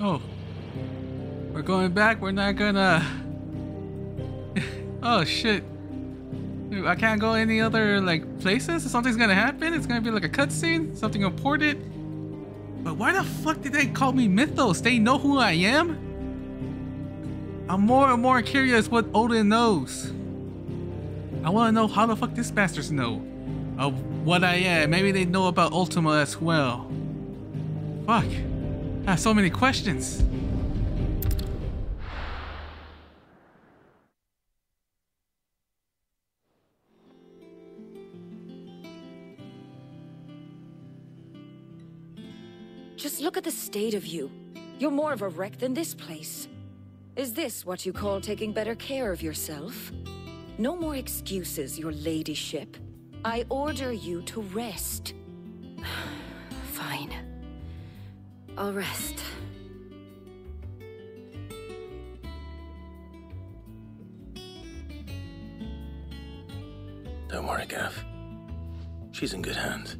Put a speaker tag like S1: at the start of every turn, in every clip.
S1: Oh. We're going back. We're not gonna... oh, shit. I can't go any other, like, places? Something's gonna happen? It's gonna be like a cutscene? Something important? But why the fuck did they call me Mythos? They know who I am? I'm more and more curious what Odin knows. I want to know how the fuck these bastards know of what I am. Maybe they know about Ultima as well. Fuck. Have so many questions.
S2: Just look at the state of you. You're more of a wreck than this place. Is this what you call taking better care of yourself? No more excuses, your ladyship. I order you to rest. Fine. I'll rest.
S3: Don't worry, Gav. She's in good hands.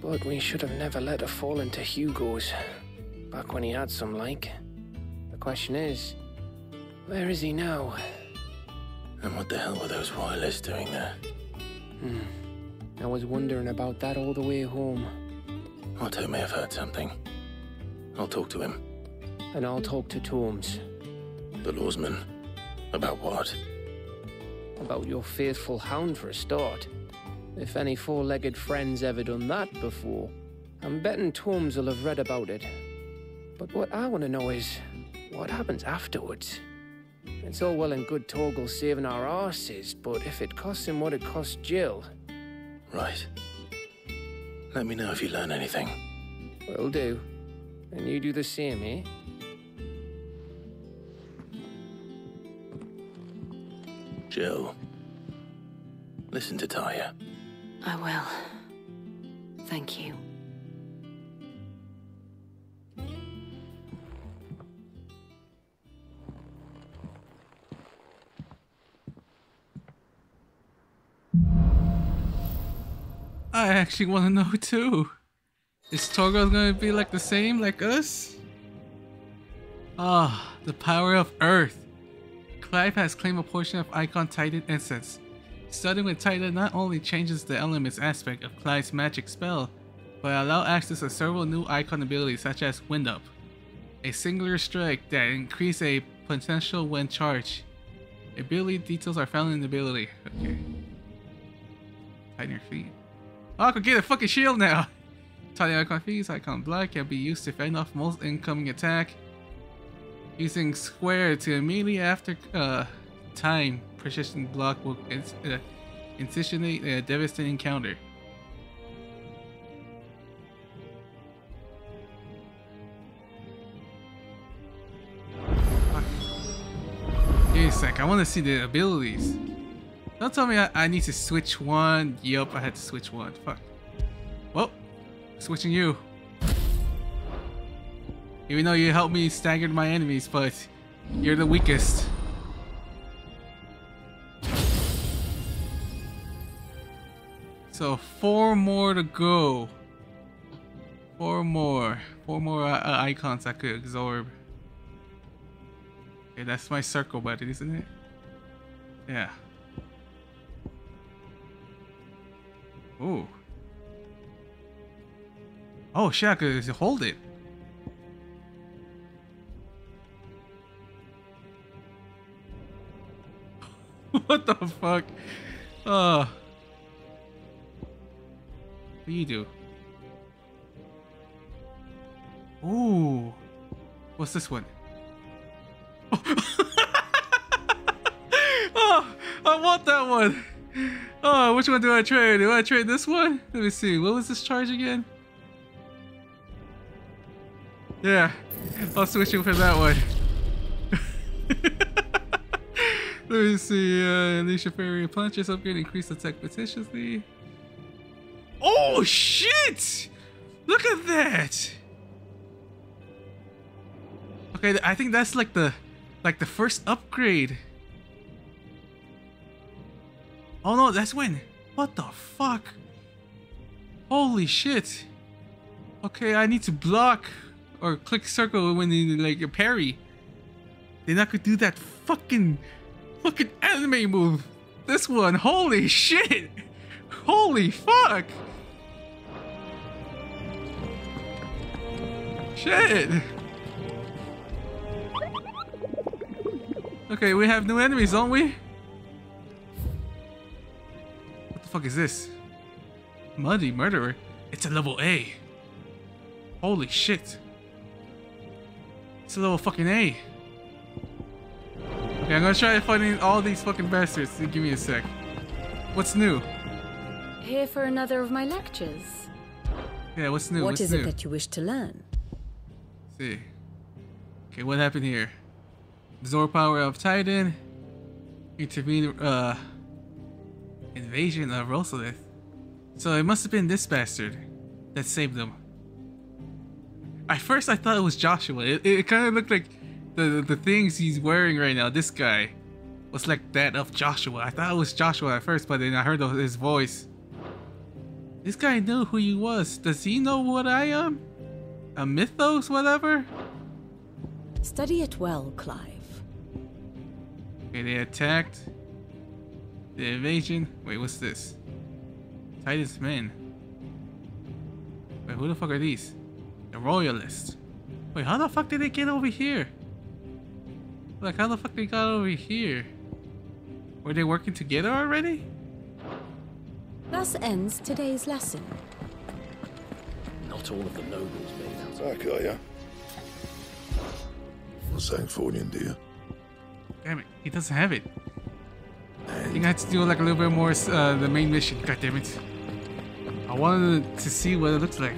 S4: But we should have never let her fall into Hugo's. Back when he had some like. The question is, where is he now?
S3: And what the hell were those wireless doing there?
S4: Hmm. I was wondering about that all the way home.
S3: Otto may have heard something. I'll talk to him.
S4: And I'll talk to Tomes.
S3: The loresman? About what?
S4: About your faithful hound for a start. If any four-legged friend's ever done that before, I'm betting Tomes will have read about it. But what I want to know is, what happens afterwards? It's all well and good Torgal saving our arses, but if it costs him what it cost Jill...
S3: Right. Let me know if you learn anything.
S4: Will do. And you do the same, eh?
S3: Jill. Listen to Tarja.
S2: I will. Thank you.
S1: I actually want to know too. Is Torgal gonna be like the same like us? Ah, the power of Earth. Clive has claimed a portion of Eikon Titan essence. Studying with Titan not only changes the elements aspect of Clive's magic spell, but allow access to several new Eikon abilities such as Wind Up, a singular strike that increase a potential when charged. Ability details are found in the ability. Okay. Tighten your feet. Oh, I can get a fucking shield now. Tiny icon fees, icon black can be used to fend off most incoming attack. Using square to immediately after uh, time, precision block will ins uh, incisionate a devastating counter. Give a sec, I want to see the abilities. Don't tell me I, I, need to switch one. Yup, I had to switch one. Fuck. Switching you. Even though you helped me stagger my enemies, but you're the weakest. So four more to go. Four more. Four more uh, uh, icons I could absorb. Okay, that's my circle button, isn't it? Yeah. Ooh. Oh shit, uh, could hold it. what the fuck? Uh. What do you do? Ooh. What's this one? oh, I want that one. Oh, which one do I trade? Do I trade this one? Let me see. What was this charge again? Yeah, I'll switch it for that one. Let me see. Uh, Alicia Fairy punches upgrade, increase attack potentially. Oh shit! Look at that. Okay, I think that's like the, like the first upgrade. Oh no, that's when. What the fuck? Holy shit. Okay, I need to block or click circle when you like a parry. They're not gonna do that fucking fucking anime move. This one, holy shit! Holy fuck! Shit! Okay, we have new enemies, don't we? What the fuck is this? Muddy Murderer? It's a level A. Holy shit. It's a little fucking A. Okay, I'm gonna try fighting all these fucking bastards. Give me a sec. What's new?
S5: Here for another of my lectures.
S1: Yeah, what's new?
S5: What
S1: what's
S5: is
S1: new?
S5: it that you wish to learn?
S1: see. Okay, what happened here? Zor power of Titan. Intervene, uh, invasion of Rosalith. So it must have been this bastard that saved them. At first, I thought it was Joshua. It, it kind of looked like the the things he's wearing right now. This guy was like that of Joshua. I thought it was Joshua at first, but then I heard his voice. This guy knew who he was. Does he know what I am? A mythos, whatever?
S5: Study it well, Clive.
S1: Okay, they attacked. The invasion. Wait, what's this? Titus men. Wait, who the fuck are these? The royalists. Wait, how the fuck did they get over here? Like, how the fuck they got over here? Were they working together already?
S5: Thus ends today's lesson.
S3: Not all of the nobles made out.
S6: Back, are ya? Sangforian, dear.
S1: Damn it, he doesn't have it. I think I had to do like a little bit more uh, the main mission. God damn it. I wanted to see what it looks like.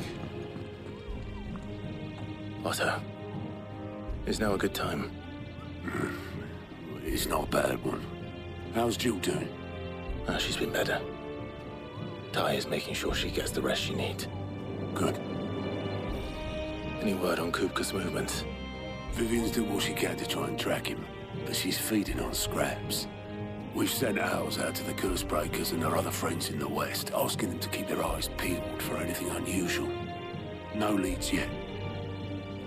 S3: Otto, is now a good time?
S7: It's not a bad one. How's Jill doing?
S3: Ah, she's been better. Ty is making sure she gets the rest she needs.
S7: Good.
S3: Any word on Kupka's movements?
S7: Vivian's did what she can to try and track him, but she's feeding on scraps. We've sent ours out to the curse breakers and our other friends in the west, asking them to keep their eyes peeled for anything unusual. No leads yet,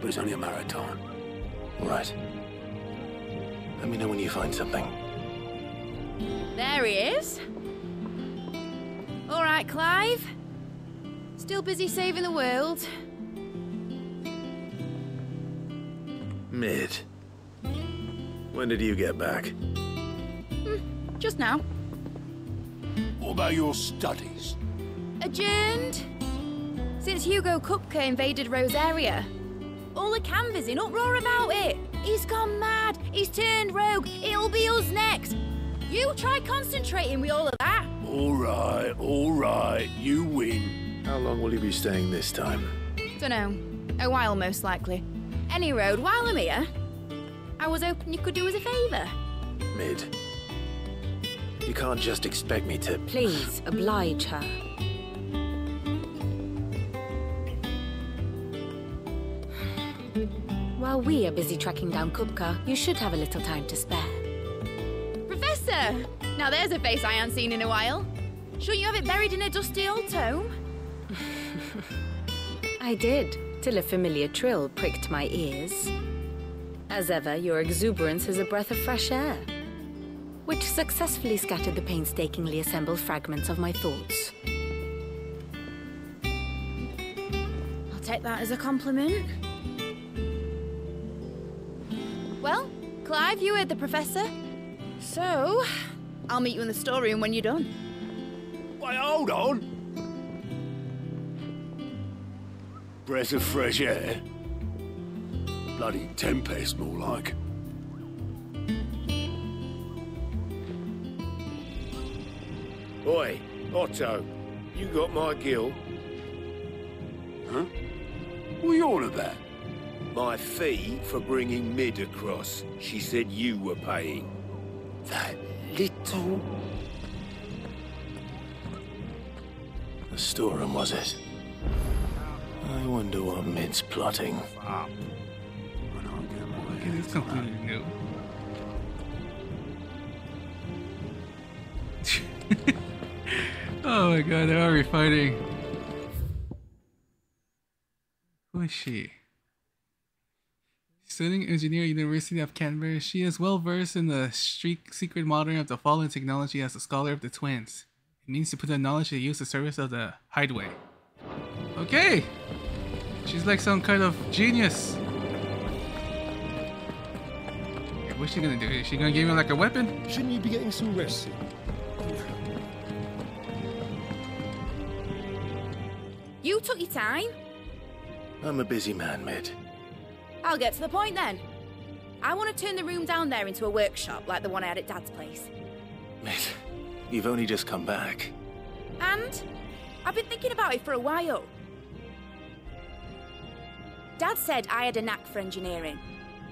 S7: but it's only a matter of time.
S3: All right. Let me know when you find something.
S8: There he is. All right, Clive. Still busy saving the world.
S3: Mid. When did you get back?
S8: Hmm, just now.
S7: What about your studies?
S8: Adjourned. Since Hugo Kupka invaded Rosaria. All the canvas in uproar about it. He's gone mad. He's turned rogue. It'll be us next. You try concentrating with all of that.
S7: All right, all right, you win.
S3: How long will you be staying this time?
S8: Dunno. A while, most likely. Any road, while I'm here, I was hoping you could do us a favour.
S3: Mid. You can't just expect me to.
S5: Please, oblige her. While we are busy tracking down Kupka, you should have a little time to spare.
S8: Professor! Now there's a face I haven't seen in a while. Shouldn't you have it buried in a dusty old tome?
S5: I did, till a familiar trill pricked my ears. As ever, your exuberance is a breath of fresh air, which successfully scattered the painstakingly assembled fragments of my thoughts.
S8: I'll take that as a compliment. Clive, you heard the professor. So, I'll meet you in the storeroom when you're done.
S7: Wait, hold on. Breath of fresh air. Bloody tempest, more like.
S9: Oi, Otto, you got my gill?
S7: Huh? What are you on about?
S9: My fee for bringing Mid across. She said you were paying.
S7: That little...
S3: The storeroom, was it? I wonder what Mid's plotting.
S1: Okay, this completely new. oh my god, they're already fighting. Who is she? Studying engineer at University of Canberra, she is well versed in the street secret modeling of the fallen technology as a scholar of the twins. It means to put the knowledge to use the service of the hideaway. Okay! She's like some kind of genius. Okay, what's she gonna do? Is she gonna give me like a weapon?
S6: Shouldn't you be getting some rest?
S8: You took your time.
S3: I'm a busy man, Mid.
S8: I'll get to the point then. I want to turn the room down there into a workshop like the one I had at Dad's place.
S3: Mid, you've only just come back.
S8: And I've been thinking about it for a while. Dad said I had a knack for engineering,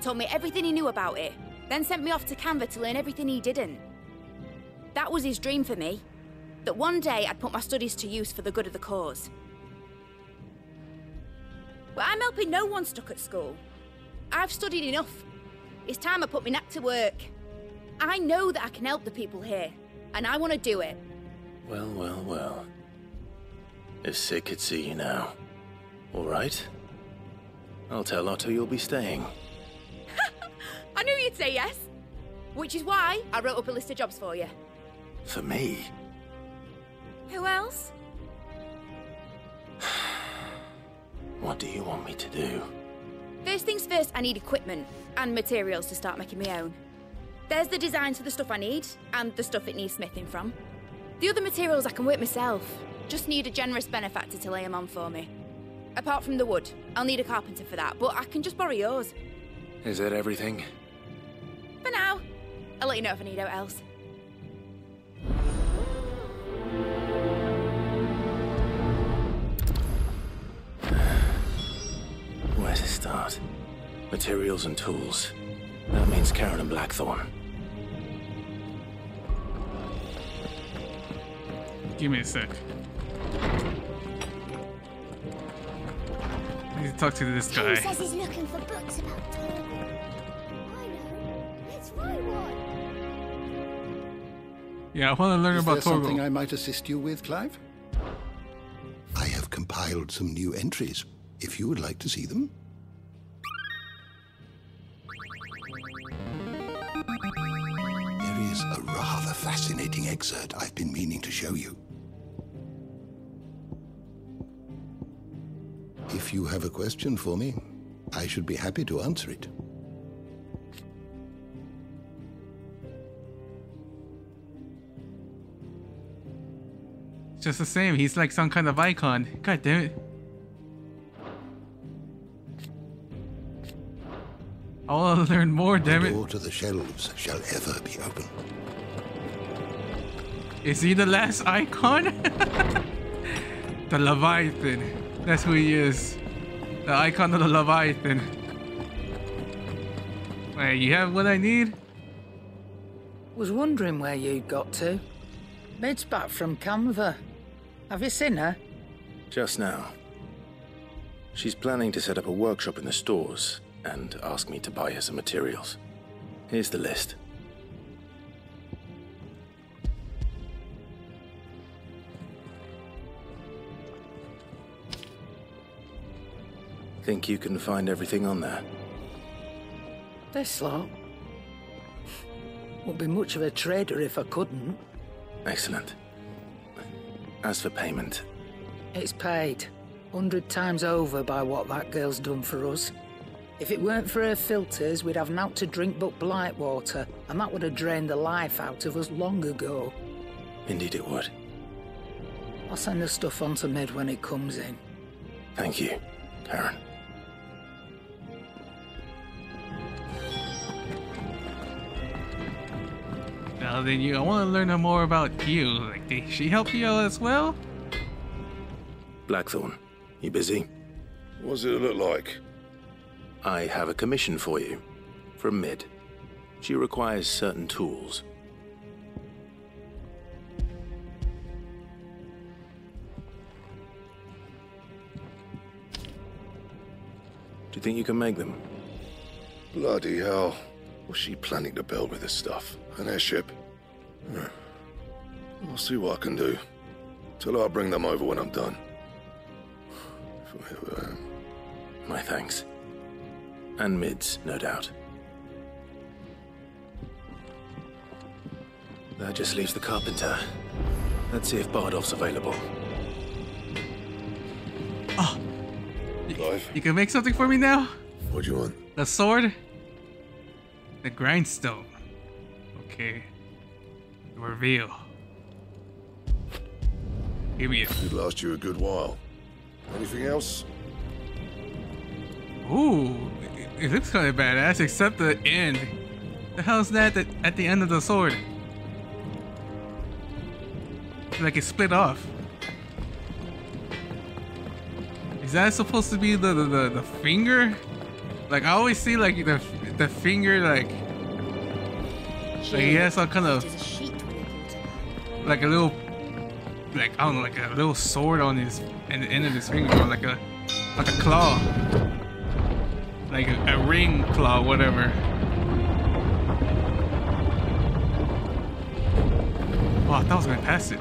S8: told me everything he knew about it, then sent me off to Kanver to learn everything he didn't. That was his dream for me. That one day I'd put my studies to use for the good of the cause. But I'm helping no one stuck at school. I've studied enough. It's time I put my knack to work. I know that I can help the people here, and I want to do it.
S3: Well, well, well. If Sid could see you now. All right. I'll tell Otto you'll be staying.
S8: I knew you'd say yes. Which is why I wrote up a list of jobs for you.
S3: For me?
S8: Who else?
S3: What do you want me to do?
S8: First things first, I need equipment and materials to start making my own. There's the designs for the stuff I need and the stuff it needs smithing from. The other materials I can work myself. Just need a generous benefactor to lay them on for me. Apart from the wood, I'll need a carpenter for that, but I can just borrow yours.
S3: Is that everything?
S8: For now. I'll let you know if I need out else.
S3: Materials and tools. That means Charon and Blackthorn.
S1: Give me a sec. I need to talk to this
S10: Who
S1: guy.
S10: says he's looking for books about Torgal? I know. Let's write one.
S1: Yeah, I want to learn
S6: Is
S1: about
S6: there something I might assist you with, Clive?
S11: I have compiled some new entries, if you would like to see them. Rather fascinating excerpt I've been meaning to show you. If you have a question for me, I should be happy to answer it.
S1: Just the same, he's like some kind of icon. God damn it. I want to learn more, damn
S11: the
S1: it.
S11: door to the shelves shall ever be open.
S1: Is he the last icon? the Leviathan. That's who he is. The icon of the Leviathan. Wait, you have what I need?
S12: Was wondering where you'd got to. Mid's back from Kanver. Have you seen her?
S3: Just now. She's planning to set up a workshop in the stores and ask me to buy her some materials. Here's the list. Think you can find everything on there?
S12: This lot. Wouldn't be much of a trader if I couldn't.
S3: Excellent. As for payment,
S12: It's paid. Hundred times over by what that girl's done for us. If it weren't for her filters, we'd have naught to drink but blight water, and that would have drained the life out of us long ago.
S3: indeed it would.
S12: I'll send the stuff on to Mid when it comes in.
S3: Thank you, Charon.
S1: Now then, you. I want to learn more about you. Like, did she help you as well?
S3: Blackthorn, you busy?
S7: What does it look like?
S3: I have a commission for you. From Mid. She requires certain tools. Do you think you can make them?
S7: Bloody hell. What's she planning to build with this stuff? An airship? Huh. I'll see what I can do. Tell her I'll bring them over when I'm done.
S3: Uh, My thanks. And mids, no doubt. That just leaves the carpenter. Let's see if Bardolph's available.
S1: Oh,
S6: Clive,
S1: you can make something for me now?
S6: what do you want?
S1: The sword? The grindstone. Okay. Reveal. Give me it.
S6: Could last you a good while. Anything else?
S1: Ooh, it, it looks kind of badass, except the end. The hell's that that- at the end of the sword? Like it split off. Is that supposed to be the the, the, the finger? Like I always see like the the finger like like he has some kind of like a little like I don't know like a little sword on his and the end of his finger or like a like a claw like a, a ring claw whatever oh I thought I was gonna pass it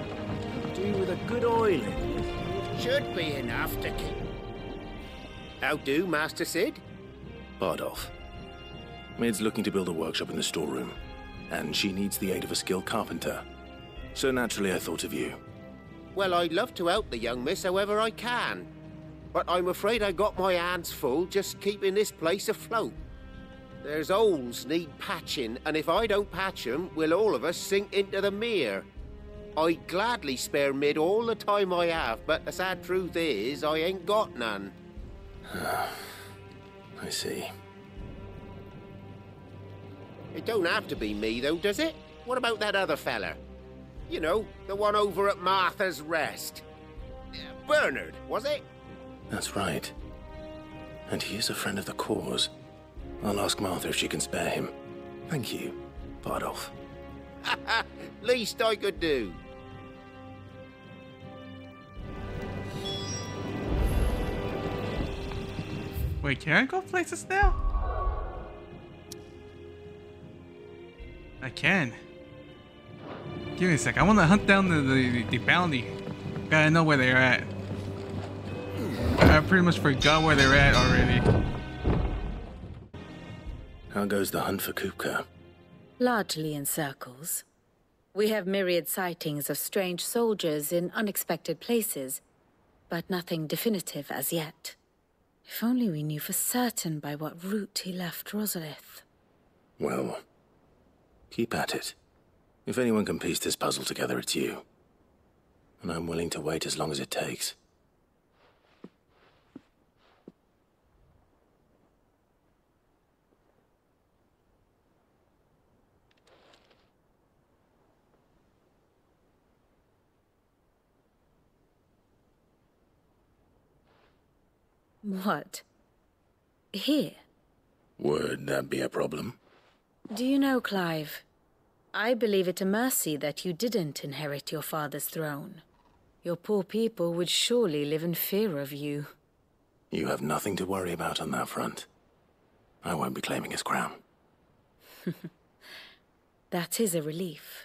S13: Do with a good oil it. Should be enough to keep. How do, Master Sid?
S3: Bardolph. Mid's looking to build a workshop in the storeroom, and she needs the aid of a skilled carpenter. So naturally I thought of you.
S13: Well, I'd love to help the young miss however I can. But I'm afraid I got my hands full just keeping this place afloat. There's holes need patching, and if I don't patch 'em, we'll all of us sink into the mere. I'd gladly spare Mid all the time I have, but the sad truth is, I ain't got none.
S3: I see.
S13: It don't have to be me, though, does it? What about that other fella? You know, the one over at Martha's Rest. Bernard, was it?
S3: That's right. And he is a friend of the cause. I'll ask Martha if she can spare him. Thank you, Bardolph.
S13: Least I could do.
S1: wait can I go places now I can give me a sec I want to hunt down the, the, the bounty gotta know where they're at I pretty much forgot where they're at already
S3: How goes the hunt for Kupka?
S5: Largely in circles. We have myriad sightings of strange soldiers in unexpected places, but nothing definitive as yet. If only we knew for certain by what route he left Rosalith.
S3: Well, keep at it. If anyone can piece this puzzle together, it's you. And I'm willing to wait as long as it takes.
S5: What? Here?
S3: Would that be a problem?
S5: Do you know, Clive? I believe it a mercy that you didn't inherit your father's throne. Your poor people would surely live in fear of you.
S3: You have nothing to worry about on that front. I won't be claiming his crown.
S5: That is a relief.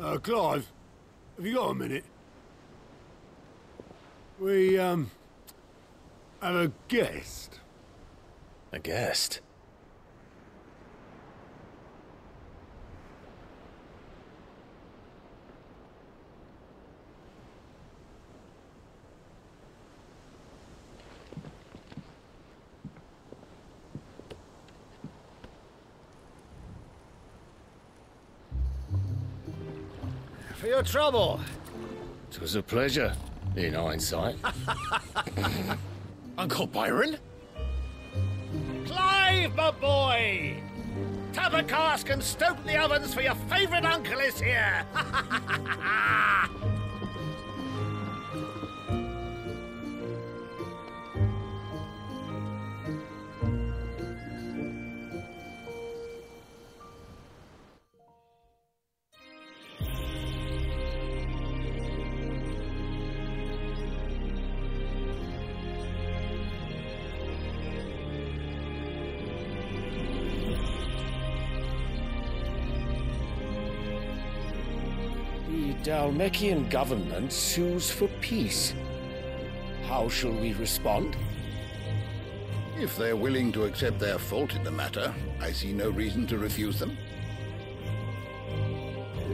S7: Uh, Clive, have you got a minute? We, um, have a guest.
S3: A guest?
S14: For your trouble. It was a pleasure, in hindsight. Uncle Byron? Clive, my boy! Tap a cask and stoke the ovens for your favourite uncle is here! The Dalmekian government sues for peace. How shall we respond?
S11: If they're willing to accept their fault in the matter, I see no reason to refuse them.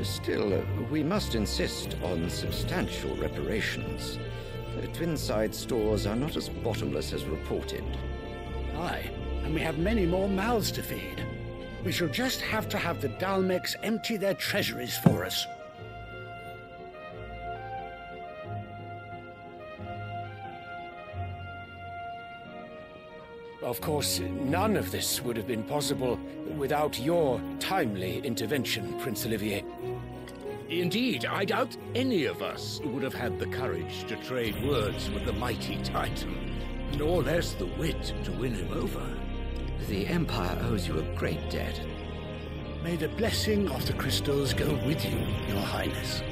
S15: Still, uh, we must insist on substantial reparations. Uh, Twinside stores are not as bottomless as reported.
S9: Aye, and we have many more mouths to feed. We shall just have to have the Dalmex empty their treasuries for us.
S14: Of course, none of this would have been possible without your timely intervention, Prince Olivier.
S16: Indeed, I doubt any of us would have had the courage to trade words with the mighty Titan, nor less the wit to win him over.
S15: The Empire owes you a great debt.
S9: May the blessing of the crystals go with you, Your Highness.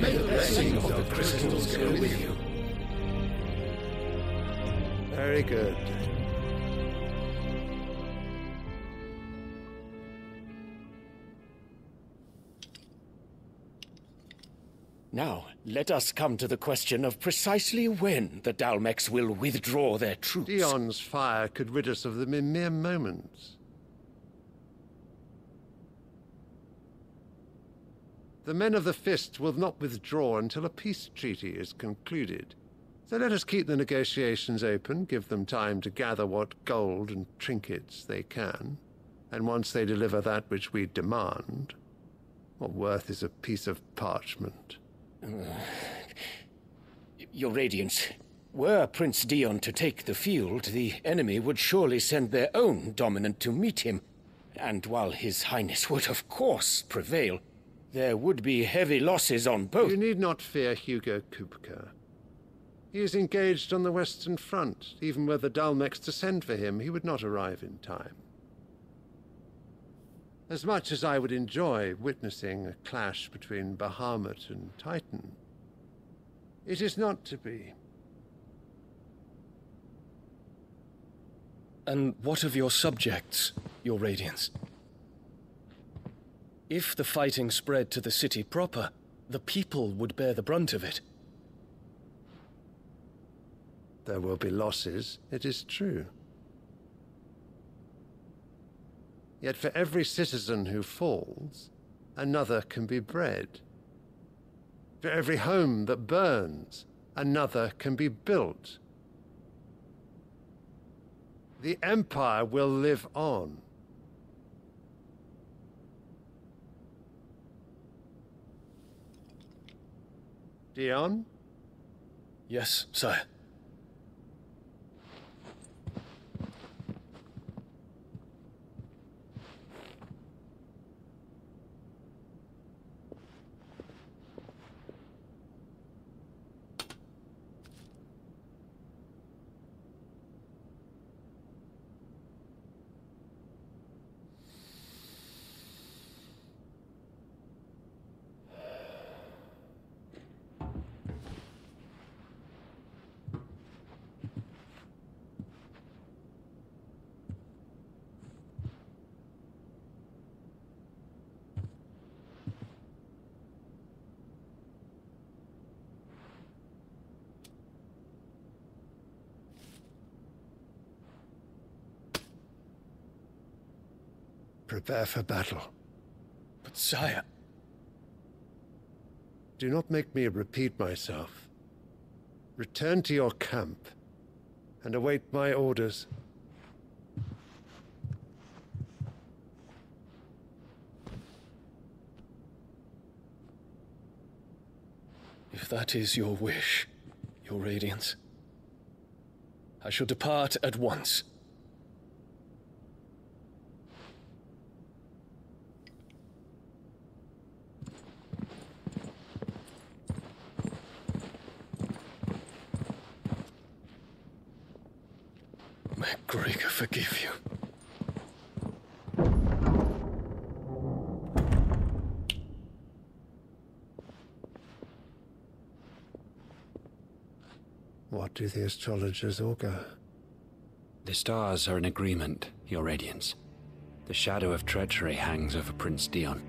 S11: May the blessing of the crystals go with you.
S13: Very good.
S14: Now, let us come to the question of precisely when the Dalmex will withdraw their troops.
S17: Dion's fire could rid us of them in mere moments. The men of the Fist will not withdraw until a peace treaty is concluded. So let us keep the negotiations open, give them time to gather what gold and trinkets they can, and once they deliver that which we demand, what worth is a piece of parchment?
S14: Your Radiance, were Prince Dion to take the field, the enemy would surely send their own dominant to meet him. And while His Highness would, of course, prevail, there would be heavy losses on both.
S17: You need not fear Hugo Kupka. He is engaged on the Western Front. Even were the Dalmex to send for him, he would not arrive in time. As much as I would enjoy witnessing a clash between Bahamut and Titan, it is not to be.
S18: And what of your subjects, your Radiance? If the fighting spread to the city proper, the people would bear the brunt of it.
S17: There will be losses, it is true. Yet for every citizen who falls, another can be bred. For every home that burns, another can be built. The Empire will live on. Dion?
S18: Yes, sire.
S17: Prepare for battle.
S18: But, sire...
S17: Do not make me repeat myself. Return to your camp and await my orders.
S18: If that is your wish, your Radiance, I shall depart at once. May Greagor forgive you.
S17: What do the astrologers augur?
S19: The stars are in agreement, Your Radiance. The shadow of treachery hangs over Prince Dion.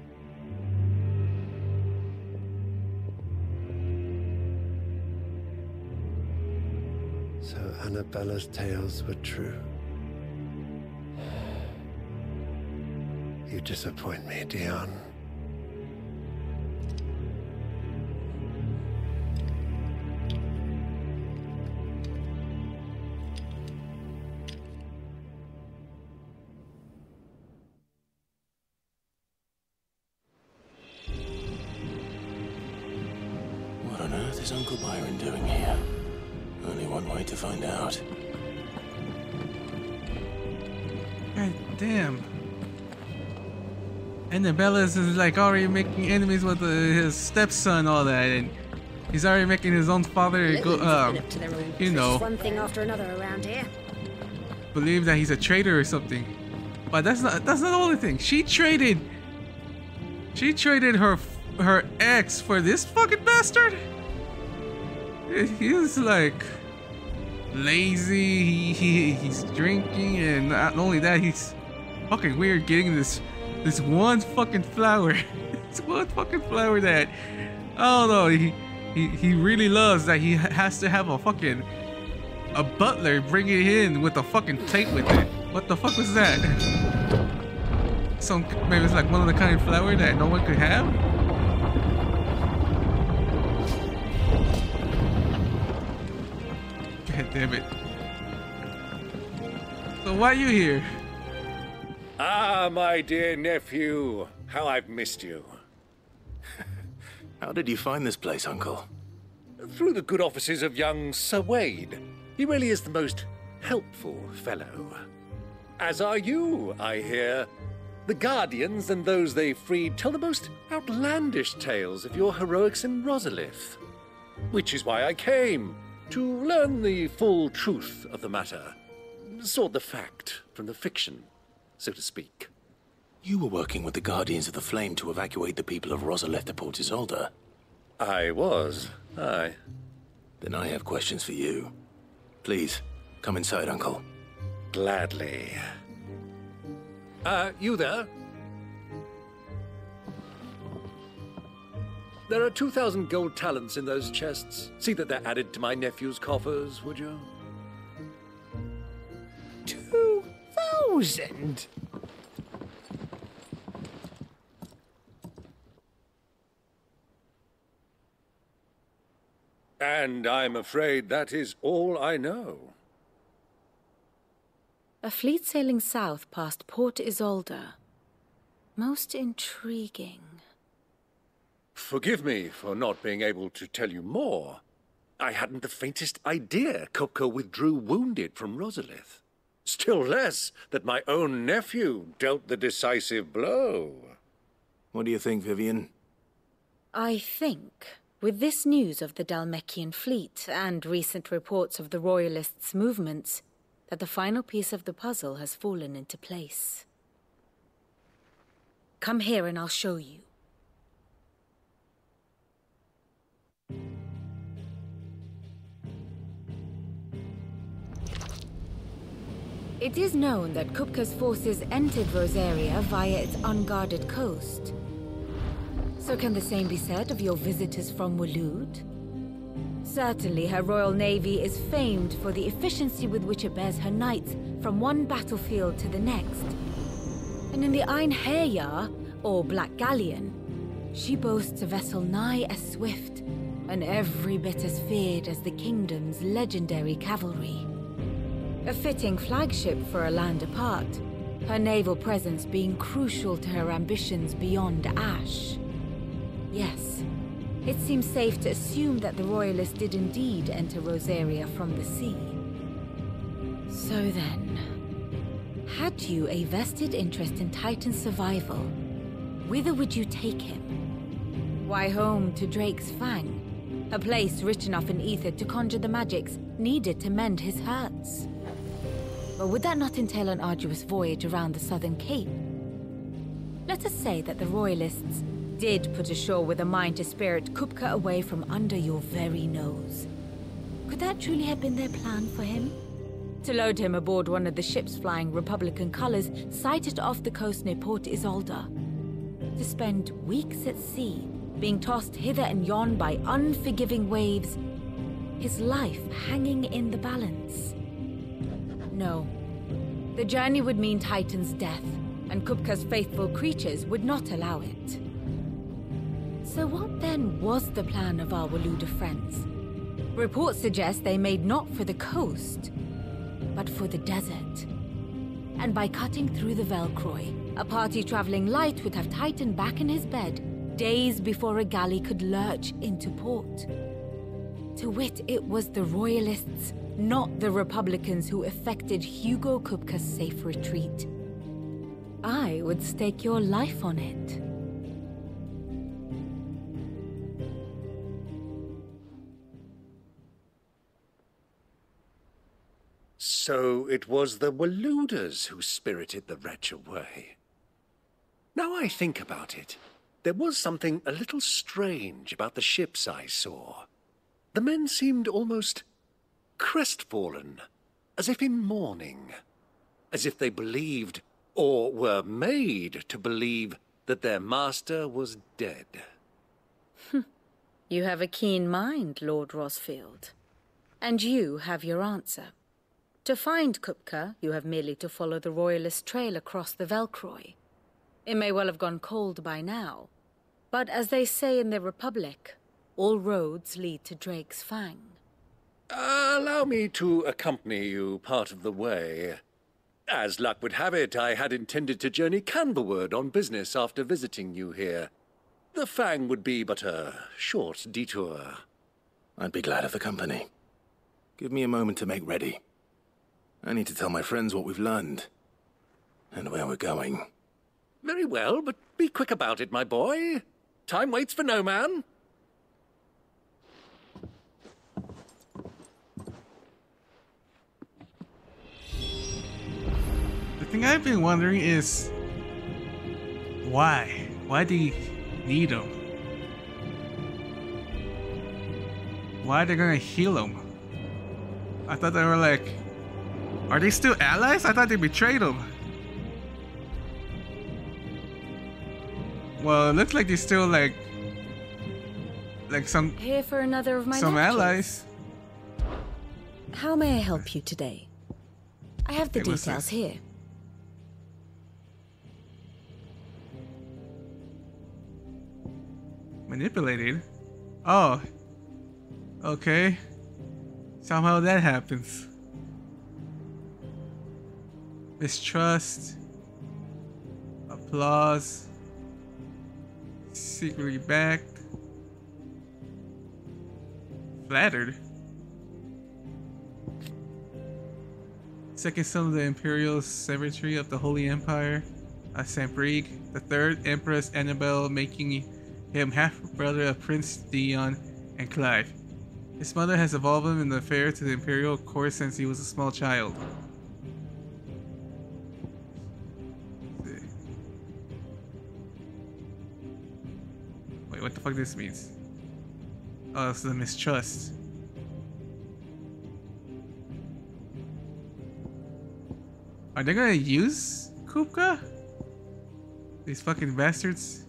S17: So Anabella's tales were true. You disappoint me, Dion.
S1: Bellas is like already making enemies with uh, his stepson, all that, and he's already making his own father go, um,
S20: up to their own
S1: you know,
S20: one thing after another around here.
S1: believe that he's a traitor or something. But that's not that's not the only thing. She traded she traded her her ex for this fucking bastard. He's like lazy. He, he he's drinking, and not only that, he's fucking weird. Getting this this one fucking flower, this one fucking flower that I don't know. He he he really loves that he has to have a fucking a butler bring it in with a fucking tape with it. What the fuck was that? Some maybe it's like one of the kind of flower that no one could have. God damn it. So why are you here?
S16: Ah, my dear nephew, how I've missed you.
S3: How did you find this place, Uncle?
S16: Through the good offices of young Sir Wade. He really is the most helpful fellow. As are you, I hear. The Guardians and those they freed tell the most outlandish tales of your heroics in Rosalith. Which is why I came, to learn the full truth of the matter. Sort the fact from the fiction, so to speak.
S3: You were working with the Guardians of the Flame to evacuate the people of Rosalith to Port
S16: I was, aye.
S3: Then I have questions for you. Please, come inside, Uncle.
S16: Gladly. Uh, you there? There are 2,000 gold talents in those chests. See that they're added to my nephew's coffers, would you?
S14: Thousand?
S16: And I'm afraid that is all I know.
S5: A fleet sailing south past Port Isolde. Most intriguing.
S16: Forgive me for not being able to tell you more. I hadn't the faintest idea Kupka withdrew wounded from Rosalith. Still less that my own nephew dealt the decisive blow.
S3: What do you think, Vivian?
S5: I think, with this news of the Dalmekian fleet and recent reports of the Royalists' movements, that the final piece of the puzzle has fallen into place. Come here and I'll show you. It is known that Kupka's forces entered Rosaria via its unguarded coast. So can the same be said of your visitors from Waloed? Certainly, her Royal Navy is famed for the efficiency with which it bears her knights from one battlefield to the next. And in the Einherjar, or Black Galleon, she boasts a vessel nigh as swift and every bit as feared as the kingdom's legendary cavalry. A fitting flagship for a land apart, her naval presence being crucial to her ambitions beyond Ash. Yes, it seems safe to assume that the Royalists did indeed enter Rosaria from the sea. So then, had you a vested interest in Titan's survival, whither would you take him? Why home to Drake's Fang, a place rich enough in ether to conjure the magics needed to mend his hurts. But would that not entail an arduous voyage around the southern cape? Let us say that the Royalists did put ashore with a mind to spirit Kupka away from under your very nose. Could that truly have been their plan for him? To load him aboard one of the ships flying Republican colors sighted off the coast near Port Isolde. To spend weeks at sea, being tossed hither and yon by unforgiving waves, his life hanging in the balance. No. The journey would mean Titan's death, and Kupka's faithful creatures would not allow it. So what then was the plan of our Waloed friends? Reports suggest they made not for the coast, but for the desert. And by cutting through the Velcroy, a party traveling light would have Titan back in his bed days before a galley could lurch into port. To wit, it was the Royalists, not the Republicans who effected Hugo Kupka's safe retreat. I would stake your life on it.
S16: So it was the Waloeds who spirited the wretch away. Now I think about it, there was something a little strange about the ships I saw. The men seemed almost crestfallen, as if in mourning, as if they believed, or were made to believe, that their master was dead.
S5: You have a keen mind, Lord Rosfield. And you have your answer. To find Kupka, you have merely to follow the Royalist trail across the Velcroy. It may well have gone cold by now, but as they say in the Republic, all roads lead to Drake's Fang.
S16: Uh, allow me to accompany you part of the way. As luck would have it, I had intended to journey Kanverward on business after visiting you here. The Fang would be but a short detour.
S3: I'd be glad of the company. Give me a moment to make ready. I need to tell my friends what we've learned. And where we're going.
S16: Very well, but be quick about it, my boy. Time waits for no man.
S1: Thing I've been wondering is why? Why do you need them? Why are they gonna heal them? I thought they were like, are they still allies? I thought they betrayed them. Well, it looks like they're still like, like some
S5: Here for another of my
S1: some
S5: lectures.
S1: allies.
S5: How may I help you today? I have the details here.
S1: Manipulated? Oh. Okay. Somehow that happens. Mistrust. Applause. Secretly backed. Flattered. Second son of the Imperial Secretary of the Holy Empire, uh, Samprig, the third Empress Annabelle, making him half brother of Prince Dion and Clive. His mother has involved him in the affair to the Imperial court since he was a small child. Wait, what the fuck this means? Oh, it's the mistrust. Are they gonna use Kupka? These fucking bastards?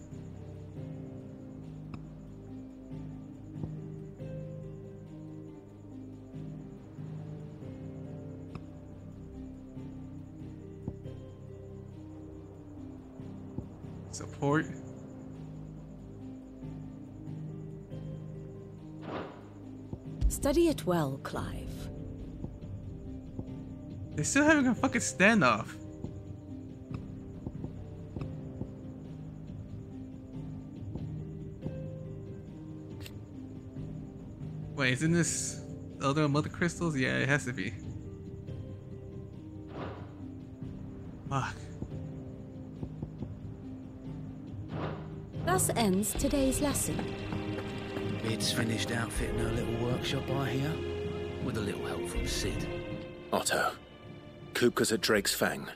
S5: Study it well, Clive.
S1: They're still having a fucking standoff. Wait, isn't this Elder Mother Crystals? Yeah, it has to be. Fuck.
S5: Thus ends today's lesson.
S21: It's finished outfitting her little workshop, I hear, with a little help from Sid.
S3: Otto. Kupka's at Drake's Fang.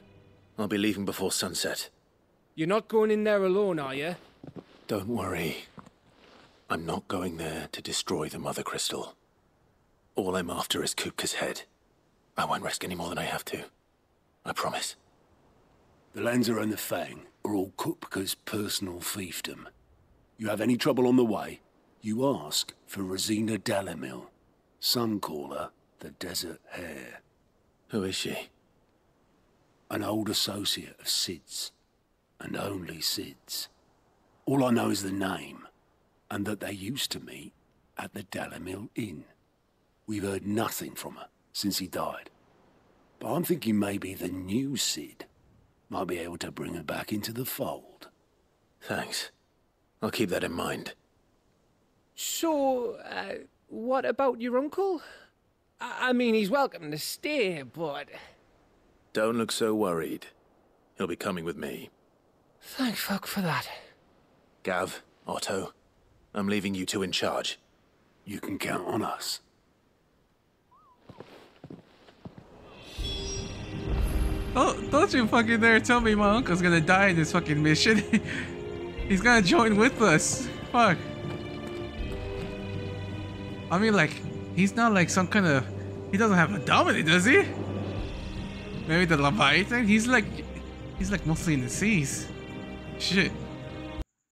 S3: I'll be leaving before sunset.
S4: You're not going in there alone, are you?
S3: Don't worry. I'm not going there to destroy the Mother Crystal. All I'm after is Kupka's head. I won't risk any more than I have to. I promise.
S7: The Lanza and the Fang are all Kupka's personal fiefdom. You have any trouble on the way, you ask for Rosina Dalamil. Some call her the Desert Hare.
S3: Who is she?
S7: An old associate of Sid's, and only Sid's. All I know is the name, and that they used to meet at the Dalimil Inn. We've heard nothing from her since he died. But I'm thinking maybe the new Sid might be able to bring her back into the fold.
S3: Thanks. I'll keep that in mind.
S4: So, uh, what about your uncle? I, I mean, he's welcome to stay, but.
S3: Don't look so worried. He'll be coming with me.
S4: Thank fuck for that.
S3: Gav, Otto, I'm leaving you two in charge.
S7: You can count on us.
S1: Oh, don't you fucking dare tell me my uncle's gonna die in this fucking mission. He's gonna join with us. Fuck. I mean, like, he's not like some kind of. He doesn't have a dominant, does he? Maybe the Leviathan? He's like. He's like mostly in the seas. Shit.